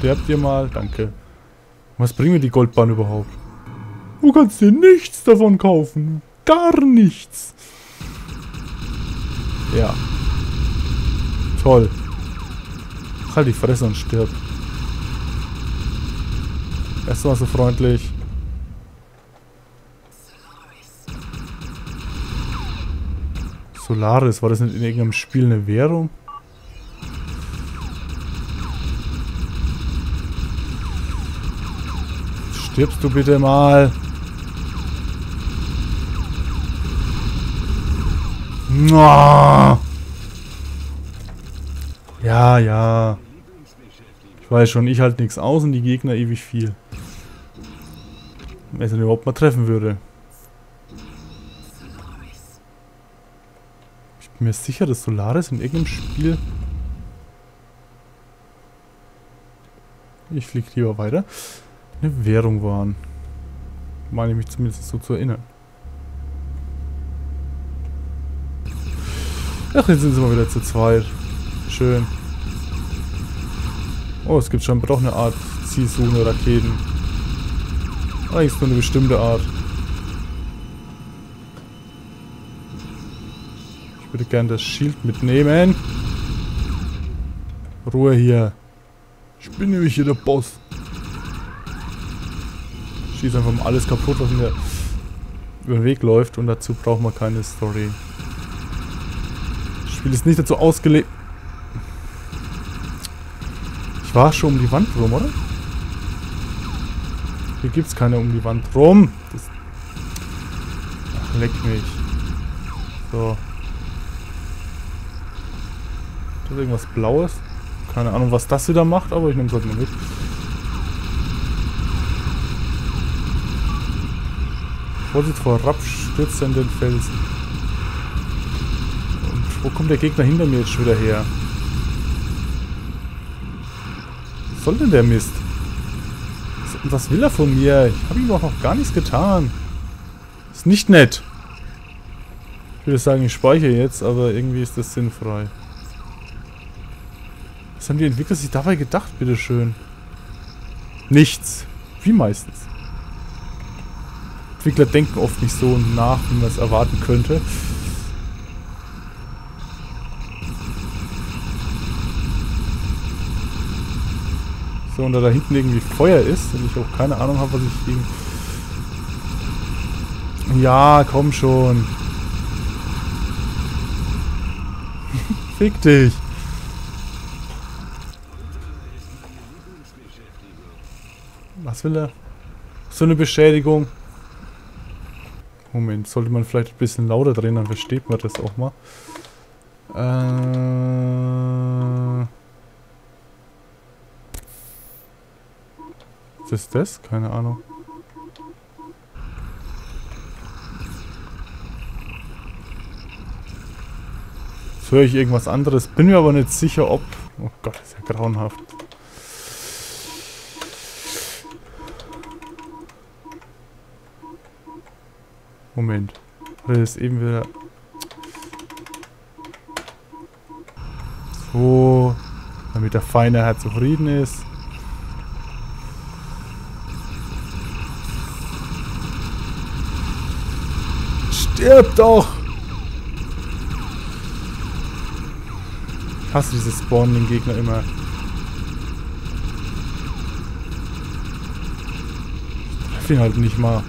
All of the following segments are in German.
sterbt ihr mal. Danke. Was bringen mir die Goldbahn überhaupt? Du kannst dir nichts davon kaufen. Gar nichts. Ja. Toll. Halt die Fresse und stirb. Erstmal so freundlich. Solaris, war das nicht in irgendeinem Spiel eine Währung? Stirbst du bitte mal? Ja, ja. Ich weiß schon, ich halte nichts aus und die Gegner ewig viel. Wenn ich ihn überhaupt mal treffen würde. Ich bin mir sicher, dass Solaris in irgendeinem Spiel... Ich fliege lieber weiter. Eine Währung waren. Meine ich mich zumindest so zu erinnern. Ach, jetzt sind sie mal wieder zu zweit. Schön. Oh, es gibt schon doch eine Art zielsuchende Raketen. Eigentlich nur eine bestimmte Art. Ich würde gerne das Schild mitnehmen. Ruhe hier. Ich bin nämlich hier der Boss. Schieß einfach mal alles kaputt, was mir über den Weg läuft und dazu braucht man keine Story. Spiel ist nicht dazu ausgelegt. Ich war schon um die Wand rum, oder? Hier gibt es keine um die Wand rum. Das Ach, leck mich. So. Ist irgendwas Blaues. Keine Ahnung, was das wieder macht, aber ich nehme es halt mal mit. Vorsicht vor rapstürzenden Felsen. Wo kommt der Gegner hinter mir jetzt schon wieder her? Was soll denn der Mist? Was will er von mir? Ich habe ihm auch noch gar nichts getan. Ist nicht nett. Ich würde sagen, ich speichere jetzt, aber irgendwie ist das sinnfrei. Was haben die Entwickler sich dabei gedacht, bitteschön? Nichts. Wie meistens. Entwickler denken oft nicht so nach, wie man es erwarten könnte. So, und da da hinten irgendwie Feuer ist und ich auch keine Ahnung habe, was ich gegen... Ja, komm schon. Fick dich. Was will er? So eine Beschädigung. Moment, sollte man vielleicht ein bisschen lauter drehen, dann versteht man das auch mal. Äh... Was ist das? Keine Ahnung. Jetzt höre ich irgendwas anderes. Bin mir aber nicht sicher, ob... Oh Gott, ist ja grauenhaft. Moment. Das ist eben wieder... So. Damit der feine Herr zufrieden ist. Stirb doch! Ich hasse diese spawnenden Gegner immer. Ich treffe ihn halt nicht mal.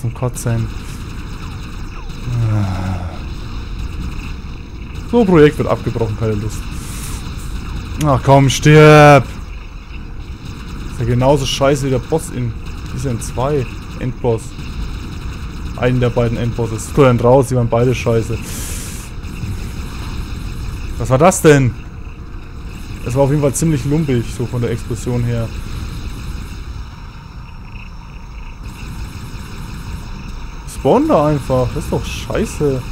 Zum Kotzen. Ah. So, Projekt wird abgebrochen, keine Lust. Ach komm, stirb! Ist ja genauso scheiße wie der Boss in Season 2. Endboss. Einen der beiden Endbosses. Dann raus, die waren beide scheiße. Was war das denn? Es war auf jeden Fall ziemlich lumpig, so von der Explosion her. Spawn da einfach. Das ist doch scheiße.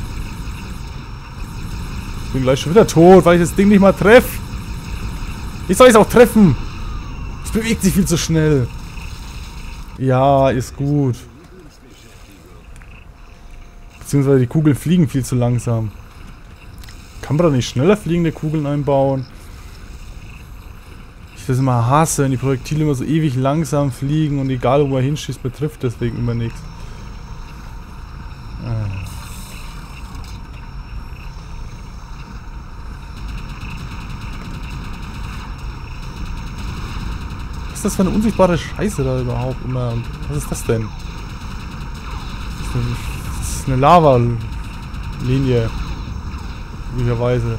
Ich bin gleich schon wieder tot, weil ich das Ding nicht mal treffe. Wie soll ich es auch treffen? Es bewegt sich viel zu schnell. Ja, ist gut. Beziehungsweise die Kugeln fliegen viel zu langsam. Kann man da nicht schneller fliegende Kugeln einbauen? ich das immer hasse, wenn die Projektile immer so ewig langsam fliegen und egal wo er hinschießt, betrifft deswegen immer nichts. Was ist das für eine unsichtbare Scheiße da überhaupt immer? Was ist das denn? Das ist eine Lava-Linie. Möglicherweise.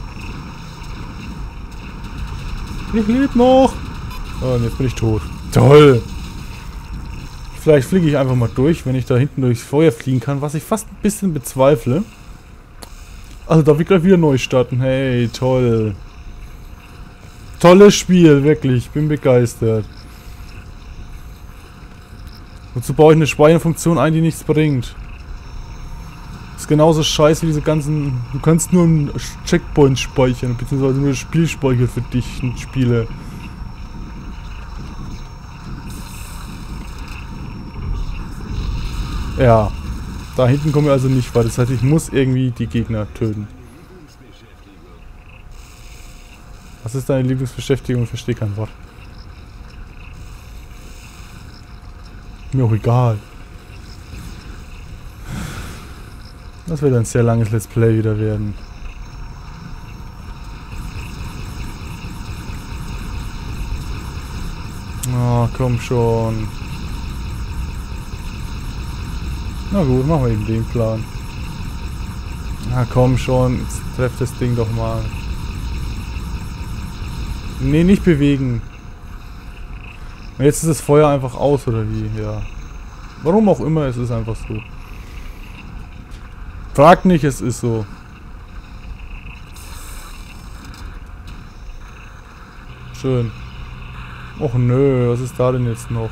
Ich lebe noch. Oh, und jetzt bin ich tot. Toll. Vielleicht fliege ich einfach mal durch, wenn ich da hinten durchs Feuer fliegen kann, was ich fast ein bisschen bezweifle. Also darf ich gleich wieder neu starten. Hey, toll. Tolles Spiel, wirklich. Bin begeistert. Wozu baue ich eine Speicherfunktion ein, die nichts bringt? ist genauso scheiße wie diese ganzen... Du kannst nur einen Checkpoint speichern, beziehungsweise nur das Spiel für dich und Spiele. Ja. Da hinten kommen wir also nicht weiter. Das heißt, ich muss irgendwie die Gegner töten. Was ist deine Lieblingsbeschäftigung? Ich verstehe kein Wort. Mir auch egal. Das wird ein sehr langes Let's Play wieder werden. Oh, komm schon. Na gut, machen wir eben den Plan. Na komm schon, jetzt treff das Ding doch mal. Nee, nicht bewegen. Jetzt ist das Feuer einfach aus, oder wie? Ja. Warum auch immer, es ist einfach so. Frag nicht, es ist so. Schön. Och nö, was ist da denn jetzt noch?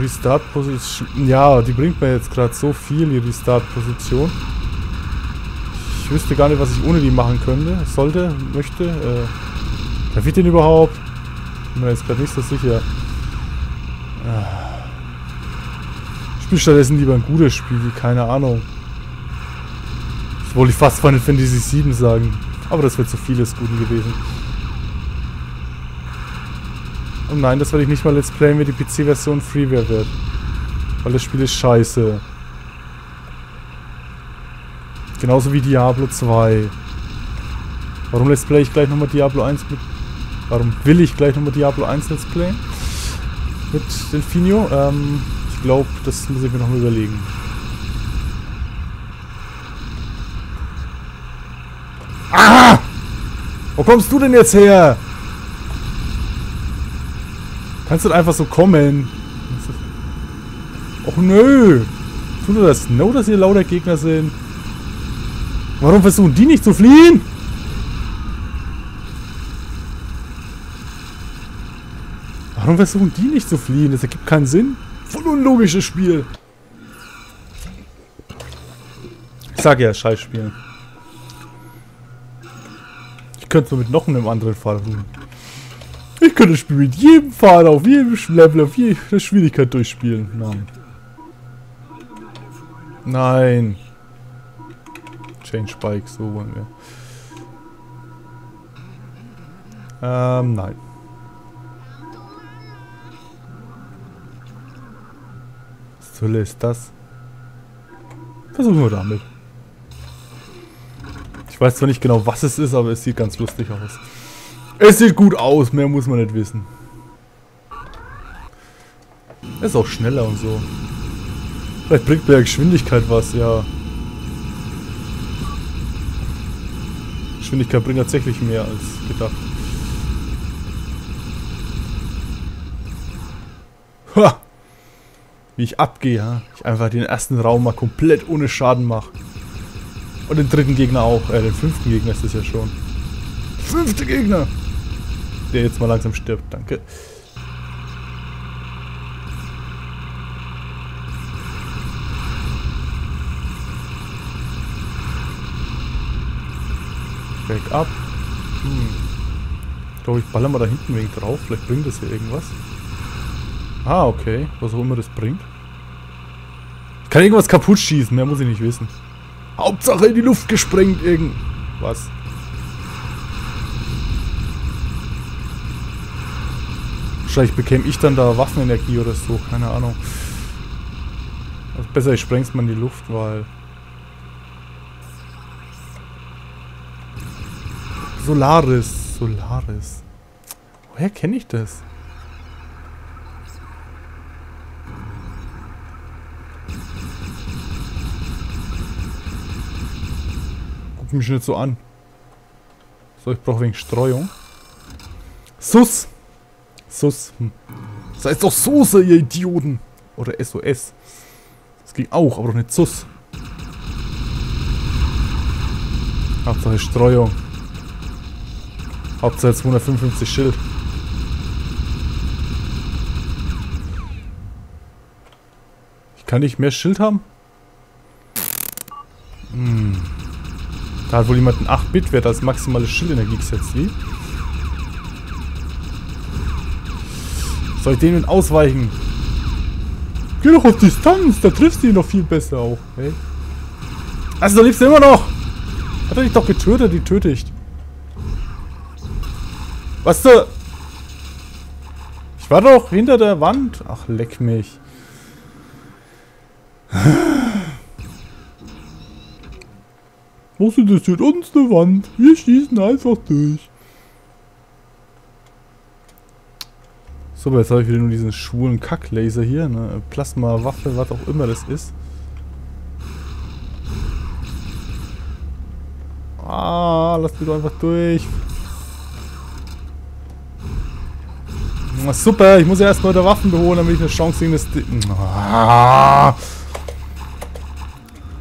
Restart-Position. Ja, die bringt mir jetzt gerade so viel, die Restart-Position. Ich wüsste gar nicht, was ich ohne die machen könnte, sollte, möchte. Äh, darf ich den überhaupt? Bin mir jetzt gerade nicht so sicher. Ah spiele stattdessen lieber ein gutes Spiel, keine Ahnung. Wollte ich fast Final Fantasy 7 sagen. Aber das wird zu vieles Guten gewesen. Und nein, das werde ich nicht mal Let's Playen, wenn die PC-Version Freeware wird. Weil das Spiel ist scheiße. Genauso wie Diablo 2. Warum Let's Play ich gleich nochmal Diablo 1 mit... Warum will ich gleich nochmal Diablo 1 Let's Play? Mit Delfinio? Ähm... Ich glaube, das muss ich mir noch mal überlegen. Ah! Wo kommst du denn jetzt her? Kannst du einfach so kommen? Och nö! Tut dir das no, dass hier lauter Gegner sind? Warum versuchen die nicht zu fliehen? Warum versuchen die nicht zu fliehen? Das ergibt keinen Sinn. Voll unlogisches Spiel. Ich sage ja, scheiß Spiel. Ich könnte es nur mit noch einem anderen Fahrer tun. Ich könnte das Spiel mit jedem Fahrer auf jedem Level, auf jeder Schwierigkeit durchspielen. Nein. Nein. Change Bike, so wollen wir. Ähm, nein. zur Hölle ist das? Versuchen wir damit. Ich weiß zwar nicht genau, was es ist, aber es sieht ganz lustig aus. Es sieht gut aus, mehr muss man nicht wissen. ist auch schneller und so. Vielleicht bringt bei der Geschwindigkeit was, ja. Geschwindigkeit bringt tatsächlich mehr als gedacht. Ha! wie ich abgehe, ja? Ich einfach den ersten Raum mal komplett ohne Schaden mache. Und den dritten Gegner auch. Äh, den fünften Gegner ist das ja schon. Fünfte Gegner! Der jetzt mal langsam stirbt, danke. Back up. Hm. Ich glaube, ich baller mal da hinten wegen drauf. Vielleicht bringt das hier irgendwas. Ah, okay. Was auch immer das bringt. Ich kann irgendwas kaputt schießen, mehr muss ich nicht wissen. Hauptsache in die Luft gesprengt irgend. Was? Wahrscheinlich bekäme ich dann da Waffenenergie oder so, keine Ahnung. Also besser, ich spreng's mal in die Luft, weil... Solaris, Solaris. Woher kenne ich das? Guck mich nicht so an. So, ich brauche wegen Streuung. Sus! Sus. Hm. Das heißt doch Soße, ihr Idioten. Oder SOS. Das ging auch, aber doch nicht Sus. Hauptsache Streuung. Hauptsache 255 Schild. Ich kann nicht mehr Schild haben? Hm. Da hat wohl jemand einen 8-Bit-Wert als maximale Schildenergie gesetzt, wie? Soll ich denen ausweichen? Geh doch auf Distanz, da triffst du ihn doch viel besser auch, hey? Also, da lebst du immer noch! Hat er dich doch getötet, die töte ich. Was du? Ich war doch hinter der Wand. Ach, leck mich. Was interessiert uns eine Wand? Wir schießen einfach durch. So, jetzt habe ich wieder nur diesen schwulen Kacklaser hier, ne? Plasma-Waffe, was auch immer das ist. Ah, lass mich doch einfach durch. Na, super, ich muss ja erstmal der Waffen beholen, damit ich eine Chance gegen das... Ah,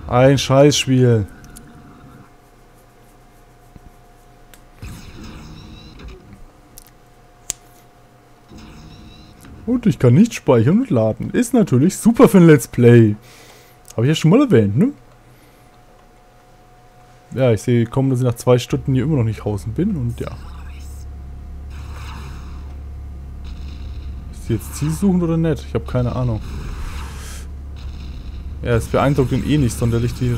ein Scheißspiel. Und ich kann nicht speichern und laden. Ist natürlich super für ein Let's Play. Habe ich ja schon mal erwähnt, ne? Ja, ich sehe kaum, dass ich nach zwei Stunden hier immer noch nicht draußen bin und ja. Ist sie jetzt Ziel suchen oder nicht? Ich habe keine Ahnung. Ja, es beeindruckt ihn eh nicht sonderlich die...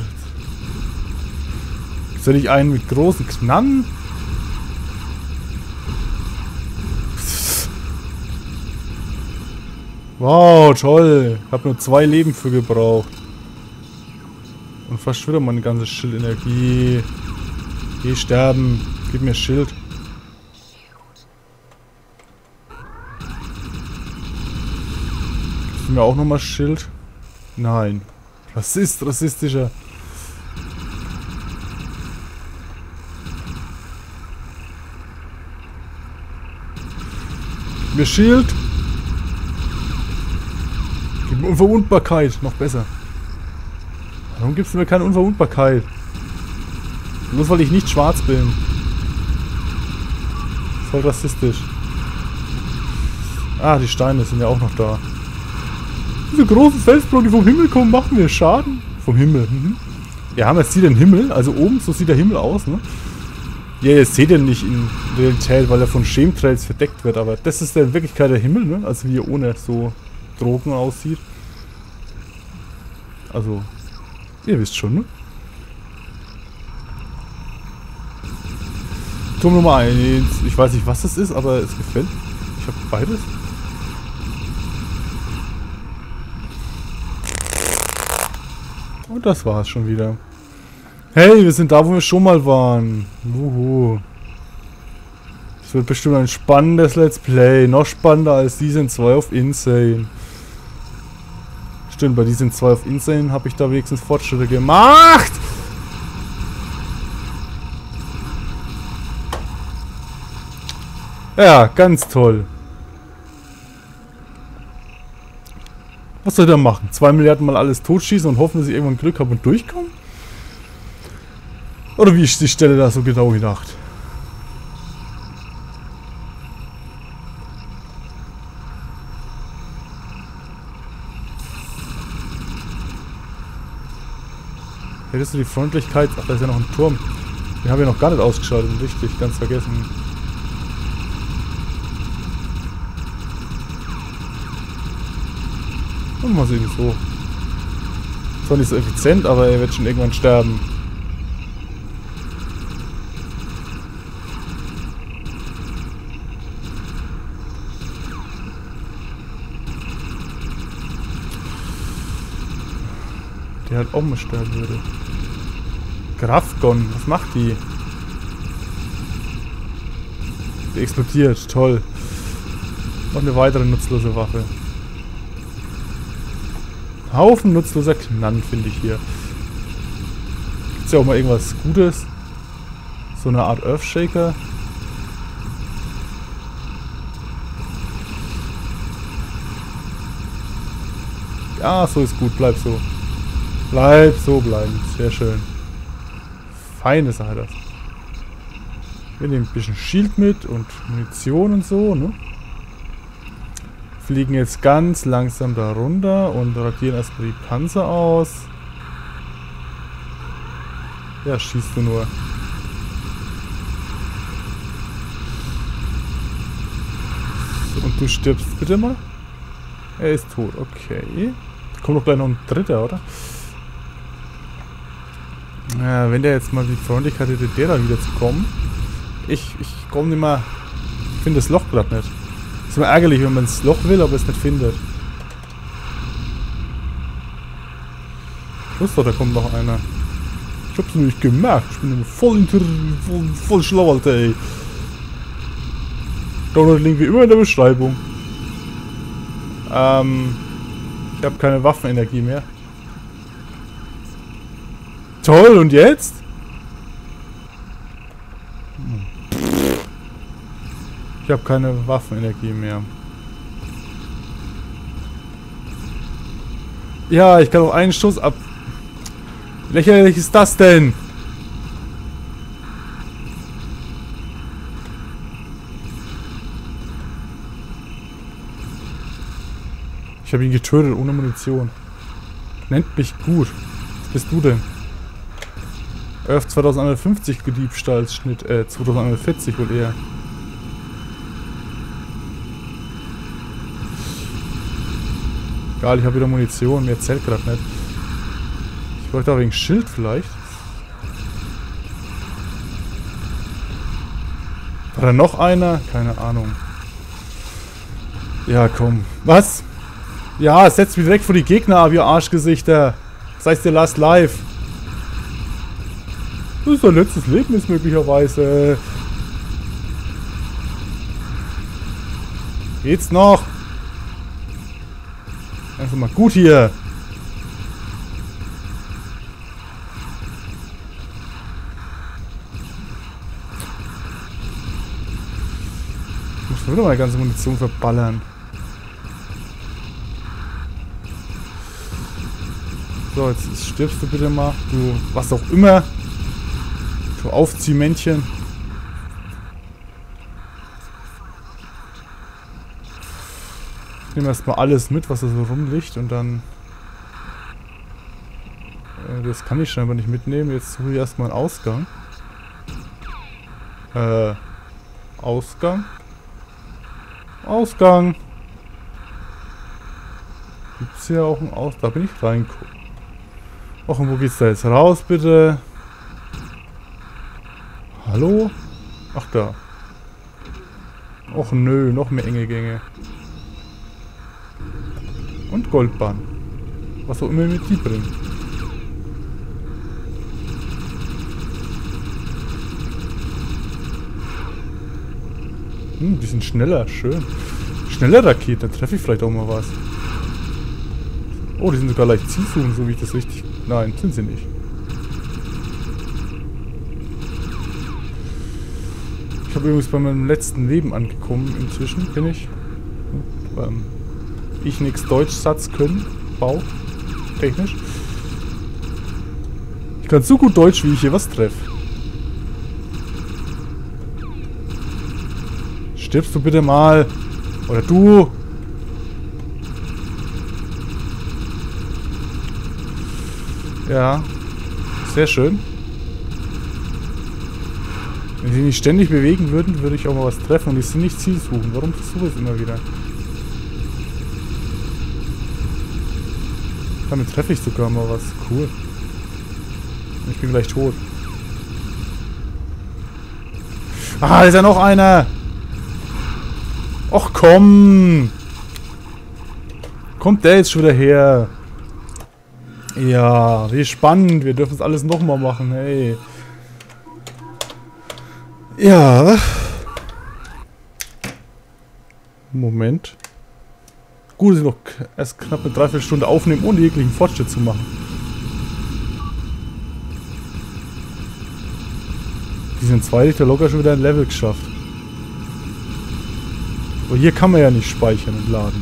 Soll ich einen mit großen Knarren? Wow, toll. Habe nur zwei Leben für gebraucht. Und fast wieder meine ganze Schildenergie. Geh sterben. Gib mir Schild. Du mir auch nochmal Schild? Nein. Rassist, rassistischer. Gib mir Schild. Unverwundbarkeit, noch besser. Warum gibst du mir keine Unverwundbarkeit? Bloß weil ich nicht schwarz bin. Voll rassistisch. Ah, die Steine sind ja auch noch da. Diese großen Felsbrocken, die vom Himmel kommen, machen mir Schaden. Vom Himmel. Mhm. Ja, haben jetzt hier den Himmel, also oben, so sieht der Himmel aus, ne? Ja, ihr seht ihn nicht in Realität, weil er von Chemtrails verdeckt wird, aber das ist ja in Wirklichkeit der Himmel, ne? Also wie er ohne so Drogen aussieht. Also, ihr wisst schon, ne? Turm Nummer 1. Ich weiß nicht, was das ist, aber es gefällt. Ich habe beides. Und das war's schon wieder. Hey, wir sind da, wo wir schon mal waren. Wuhu. Das wird bestimmt ein spannendes Let's Play. Noch spannender als Season 2 auf Insane. Stimmt, bei diesen zwei auf Inseln habe ich da wenigstens Fortschritte gemacht. Ja, ganz toll. Was soll ich da machen? Zwei Milliarden mal alles totschießen und hoffen, dass ich irgendwann Glück habe und durchkomme? Oder wie ist die Stelle da so genau gedacht? vergisst du die Freundlichkeit. Ach, da ist ja noch ein Turm. Den haben wir noch gar nicht ausgeschaltet. Richtig, ganz vergessen. Und mal sehen, so. Zwar nicht so effizient, aber er wird schon irgendwann sterben. Der halt auch mal sterben würde. Grafgon, was macht die? Die explodiert, toll. Noch eine weitere nutzlose Waffe. Haufen nutzloser Knann, finde ich hier. Gibt's ja auch mal irgendwas Gutes? So eine Art Earthshaker? Ja, so ist gut, bleib so. Bleib so bleiben, sehr schön. Feine Sache das. Wir nehmen ein bisschen Shield mit und Munition und so, ne? Fliegen jetzt ganz langsam da runter und radieren erstmal die Panzer aus. Ja, schießt du nur. Und du stirbst bitte mal. Er ist tot, okay. Kommt doch gleich noch ein dritter, oder? Ja, wenn der jetzt mal die Freundlichkeit hätte, der da wieder zu kommen. Ich, ich komme nicht mehr. Ich finde das Loch gerade nicht. Ist immer ärgerlich, wenn man das Loch will, aber es nicht findet. Ich wusste da kommt noch einer. Ich hab's nämlich gemerkt. Ich bin voll, voll, voll schlau, Alter, ey. Download-Link wie immer in der Beschreibung. Ähm, ich habe keine Waffenenergie mehr. Toll, und jetzt? Ich habe keine Waffenenergie mehr. Ja, ich kann auch einen Schuss ab... Lächerlich ist das denn? Ich habe ihn getötet ohne Munition. Nennt mich gut. Was bist du denn? Earth 2150 Gediebstahlsschnitt, äh, 2140 wohl eher. Egal, ich habe wieder Munition, mir zählt gerade nicht. Ich wollte da wegen Schild vielleicht. War da noch einer? Keine Ahnung. Ja, komm. Was? Ja, setzt mich direkt vor die Gegner ab, ihr Arschgesichter. Das heißt, ihr lasst live. Das ist dein letztes Leben möglicherweise. Geht's noch? Also mal gut hier. Ich muss wieder meine ganze Munition verballern. So, jetzt stirbst du bitte mal. Du, was auch immer. Aufziehmännchen. Ich nehme erstmal alles mit, was da so rumliegt und dann... Äh, das kann ich scheinbar nicht mitnehmen. Jetzt suche ich erstmal einen Ausgang. Äh... Ausgang? Ausgang! Gibt es hier auch einen Ausgang? Da bin ich reingekommen. Och, und wo geht's da jetzt raus, bitte? Hallo? Ach, da. Och, nö, noch mehr enge Gänge. Und Goldbahn. Was auch immer mit die bringen. Hm, die sind schneller, schön. Schneller Rakete, treffe ich vielleicht auch mal was. Oh, die sind sogar leicht zielsuchen, so wie ich das richtig Nein, sind sie nicht. Habe übrigens bei meinem letzten Leben angekommen inzwischen, bin ich. Ähm, ich nix Deutsch-Satz können, Bau, technisch. Ich kann so gut Deutsch, wie ich hier was treffe. Stirbst du bitte mal? Oder du? Ja. Sehr schön. Wenn sie nicht ständig bewegen würden, würde ich auch mal was treffen. Und die sind nicht zielsuchen. Warum versuche ich es immer wieder? Damit treffe ich sogar mal was. Cool. Ich bin gleich tot. Ah, da ist ja noch einer. Och komm. Kommt der jetzt schon wieder her? Ja, wie spannend. Wir dürfen es alles nochmal machen. Hey. Ja. Moment. Gut, dass ich noch erst knapp eine Dreiviertelstunde aufnehmen, ohne jeglichen Fortschritt zu machen. Die sind zwei Liter locker schon wieder ein Level geschafft. Aber hier kann man ja nicht speichern und laden.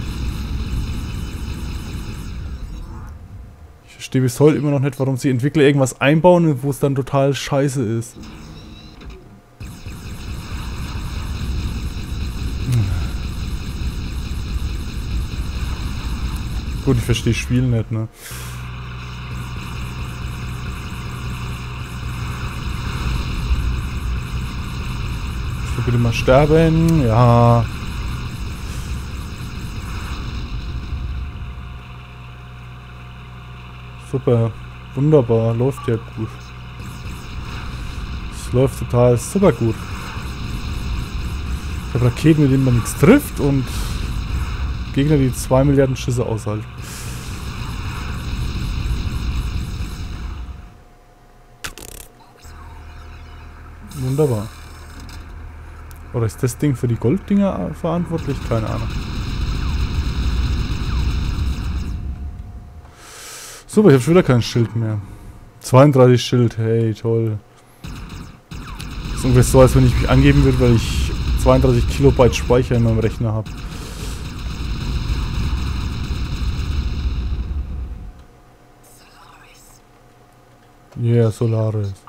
Ich verstehe bis heute immer noch nicht, warum sie Entwickler irgendwas einbauen, wo es dann total scheiße ist. Gut, ich verstehe das Spiel nicht, ne? Ich will bitte mal sterben. Ja. Super. Wunderbar. Läuft ja gut. Es läuft total super gut. Ich habe Raketen, mit denen man nichts trifft und Gegner, die 2 Milliarden Schüsse aushalten. Wunderbar. Oder ist das Ding für die Golddinger verantwortlich? Keine Ahnung. Super, ich habe schon wieder kein Schild mehr. 32 Schild, hey, toll. Das ist ungefähr so, als wenn ich mich angeben würde, weil ich 32 Kilobyte Speicher in meinem Rechner habe. Yeah, Solaris.